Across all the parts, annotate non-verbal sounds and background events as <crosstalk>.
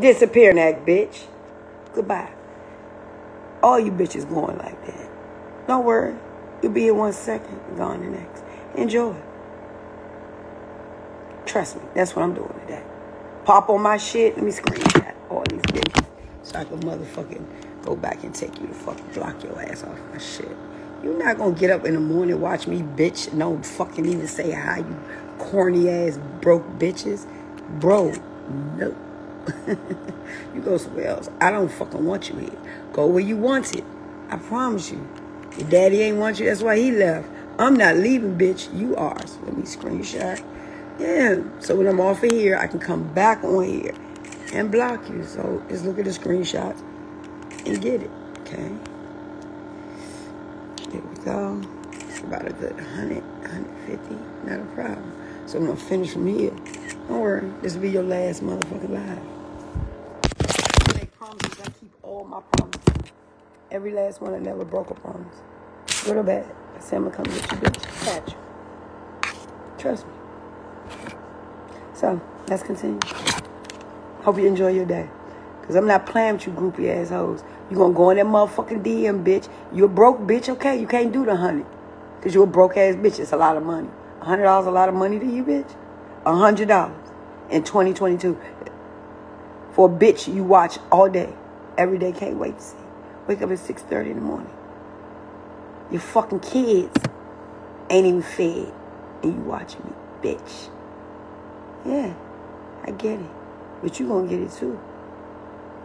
Disappear, neck, bitch. Goodbye. All you bitches going like that. Don't worry. You'll be here one second, gone the next. Enjoy. Trust me, that's what I'm doing today. Pop on my shit. Let me screenshot all these bitches so I can motherfucking go back and take you to fucking block your ass off my shit. You're not gonna get up in the morning, watch me bitch, don't fucking even say hi, you corny ass broke bitches. Bro, no. <laughs> you go somewhere else. I don't fucking want you here. Go where you want it. I promise you. Your daddy ain't want you, that's why he left. I'm not leaving, bitch. You are. So let me screenshot. Yeah. So when I'm off of here, I can come back on here and block you. So just look at the screenshots and get it. Okay. There we go. It's about a good 100, 150. Not a problem. So I'm going to finish from here. Don't worry. This will be your last motherfucking live. I make promises. I keep all my promises. Every last one. I never broke a promise. Good or bad. I said I'm going to come get you, bitch. Catch you. Trust me. So, let's continue. Hope you enjoy your day. Because I'm not playing with you groupie assholes. you going to go in that motherfucking DM, bitch. You a broke bitch, okay? You can't do the honey. Because you're a broke ass bitch. It's a lot of money. $100 a lot of money to you, bitch? $100 in 2022 for a bitch you watch all day. Every day, can't wait to see. Wake up at 6.30 in the morning. Your fucking kids ain't even fed. And you watching me, bitch. Yeah, I get it. But you gonna get it too.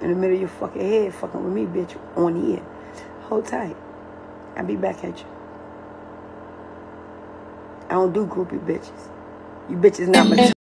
In the middle of your fucking head, fucking with me, bitch, on here. Hold tight. I'll be back at you. I don't do groupie bitches. You bitches not mature.